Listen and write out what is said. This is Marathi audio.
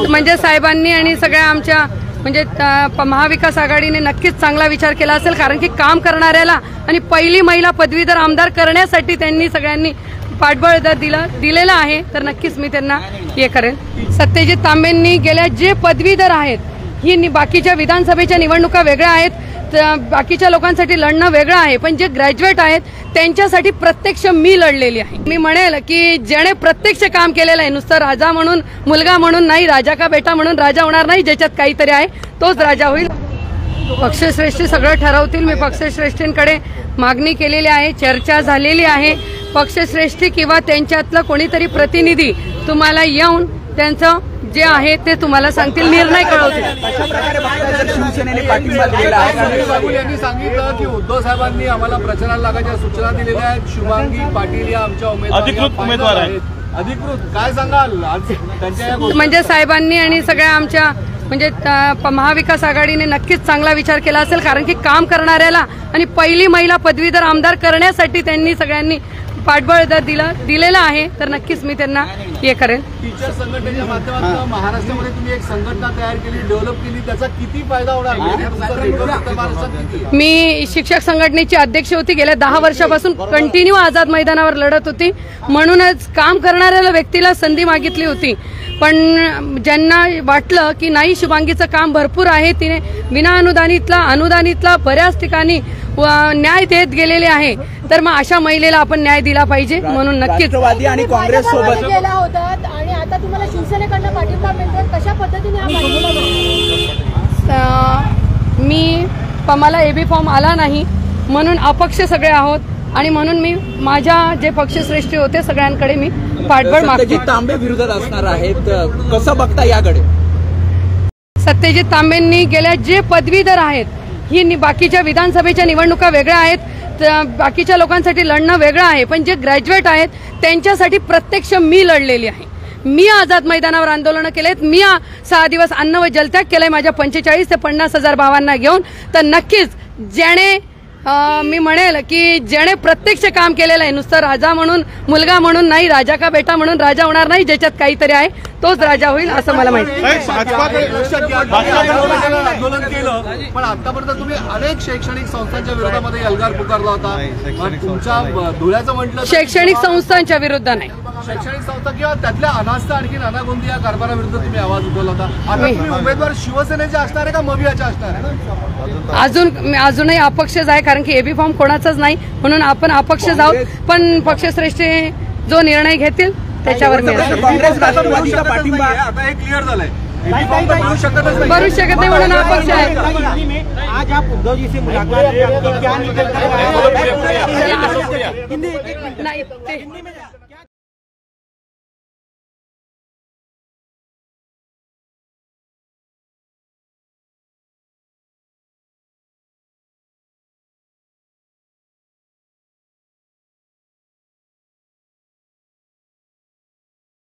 म्हणजे साहेबांनी आणि सगळ्या आमच्या म्हणजे महाविकास आघाडीने नक्कीच चांगला विचार केला असेल कारण की काम करणाऱ्याला आणि पहिली महिला पदवीधर आमदार करण्यासाठी त्यांनी सगळ्यांनी पाठबळ जर दिलं दिलेलं आहे तर नक्कीच मी त्यांना हे करेन. सत्यजित तांबेंनी गेल्या जे पदवीधर आहेत ही बाकीच्या विधानसभेच्या निवडणुका वेगळ्या आहेत बाकीच्या लोकांसाठी लढणं वेगळं आहे पण जे ग्रॅज्युएट आहेत त्यांच्यासाठी प्रत्यक्ष मी लढलेली आहे. मी म्हणेल की ज्याने प्रत्यक्ष काम केलेलं आहे नुसतं राजा म्हणून मुलगा म्हणून नाही राजा का बेटा म्हणून राजा होणार नाही ज्याच्यात काहीतरी आहे तोच राजा होईल. पक्षश्रेष्ठी सगळं ठरवतील मी पक्षश्रेष्ठींकडे मागणी केलेली आहे चर्चा झालेली आहे. पक्षश्रेष्ठी किंवा त्यांच्यातलं कोणीतरी प्रतिनिधी तुम्हाला येऊन त्यांचं जे आहे ते तुम्हाला सांगतील निर्णय कळवतील. यांनी सांगितलं की उद्धव साहेबांनी आम्हाला प्रचाराला लागायच्या सूचना दिलेल्या आहेत. शुभांगी पाटील या आमच्या उमेदवार आहेत. अधिकृत. काय सांगाल? म्हणजे साहेबांनी आणि सगळ्या आमच्या म्हणजे महाविकास आघाडीने नक्कीच चांगला विचार केला असेल कारण की काम करणाऱ्याला आणि पहिली महिला पदवीधर आमदार करण्यासाठी त्यांनी सगळ्यांनी पाठबळ जर दिलं दिलेलं आहे तर नक्कीच मी त्यांना हे करेन. टीचर संघटनेच्या माध्यमातून महाराष्ट्रामध्ये तुम्ही एक संघटना तयार केली डेव्हलप केली त्याचा किती फायदा होणार? मी शिक्षक संघटनेची अध्यक्ष होती गेल्या दहा वर्षापासून कंटिन्यू आझाद मैदानावर लढत होती. म्हणूनच काम करणाऱ्या व्यक्तीला संधी मागितली होती. पण ज्यांना वाटलं की नाही शुभांगीचं काम भरपूर आहे तिने विना अनुदानितला अनुदानितला बऱ्याच ठिकाणी न्याय देत गेलेले आहे. तर मग अशा महिलेला आपण न्याय दिला पाहिजे म्हणून नक्कीच. आणि काँग्रेस सोबत गेला होता आणि आता तुम्हाला शिवसेनेकडनं पाठिंबा मिळतोय. कशा पद्धतीने पाठिंबा मिळतो अ, मी मला एबी फॉर्म आला नाही म्हणून अपक्ष सगळे आहोत आणि म्हणून मी माझ्या जे पक्षश्रेष्ठी होते सगळ्यांकडे मी पाठबळ मागते तांबे विरोधात असणार आहेत. कसं बघता याकडे? सत्यजित तांबेंनी गेल्या जे पदवीधर आहेत ही नि- बाकीच्या विधानसभेच्या निवडणुका वेगळ्या आहेत. बाकीच्या लोकांसाठी लढणं वेगळं आहे. पण जे ग्रॅज्युएट आहेत त्यांच्यासाठी प्रत्यक्ष मी लढलेली आहे. मी आझाद मैदानावर आंदोलनं केलेत. मी सहा दिवस अन्न व जलत्याग केलाय. माझ्या पंचेचाळीस ते पन्नास हजार भावांना घेऊन. तर नक्कीच ज्याने मी म्हणेल की ज्याने प्रत्यक्ष काम केलेलं आहे नुसतं राजा म्हणून मुलगा म्हणून नाही राजा का बेटा म्हणून राजा होणार नाही ज्याच्यात काहीतरी आहे तोच राजा होईल असं मला माहिती आंदोलन केलं. पण आतापर्यंत तुम्ही अनेक शैक्षणिक संस्थांच्या विरोधामध्ये एल्गार पुकारला होता. तुमच्या धुळ्याचं म्हटलं शैक्षणिक संस्थांच्या विरुद्ध नाही. शैक्षणिक संस्था किंवा त्यातल्या अनास्था आणखी अनागोंदी या कारभाराविरुद्ध तुम्ही आवाज उठवला होता. आता मी- तुम्ही उमेदवार शिवसेनेचे असणार आहे का मवियाचे असणार आहे? अजून मी अजूनही अपक्षच आहे कारण की एबी फॉर्म कोणाचाच नाही. म्हणून आपण अपक्षच आहोत पण पक्षश्रेष्ठी जो निर्णय घेतील त्याच्यावर मी असेल. काँग्रेस राष्ट्रवादीचा पाठिंबा. आता हे क्लिअर झालंय. एबी फॉर्म तर मिळू शकतच नाही. भरू शकत नाही म्हणून अपक्ष आहे. हिंदी में आज आप उद्धव जी से मुलाकात करके क्या निकल कर आया? नाही ते